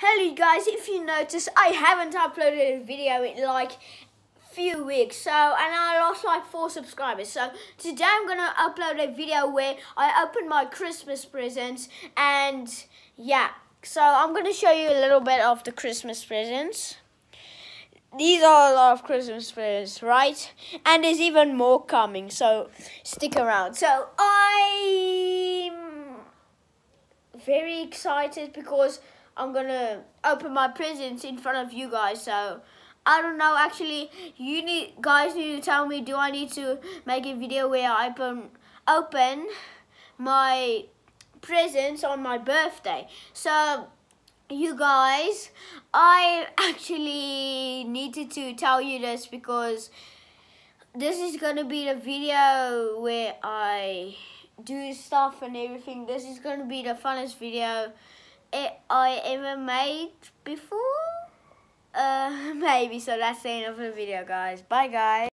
Hello guys, if you notice, I haven't uploaded a video in like few weeks so and I lost like four subscribers so today I'm gonna upload a video where I open my Christmas presents and yeah so I'm gonna show you a little bit of the Christmas presents. These are a lot of Christmas presents right? And there's even more coming so stick around. So I'm very excited because I'm gonna open my presents in front of you guys. So I don't know. Actually, you need guys need to tell me. Do I need to make a video where I open open my presents on my birthday? So you guys, I actually needed to tell you this because this is gonna be the video where I do stuff and everything. This is gonna be the funnest video I ever made before? Uh, maybe, so that's the end of the video, guys. Bye, guys.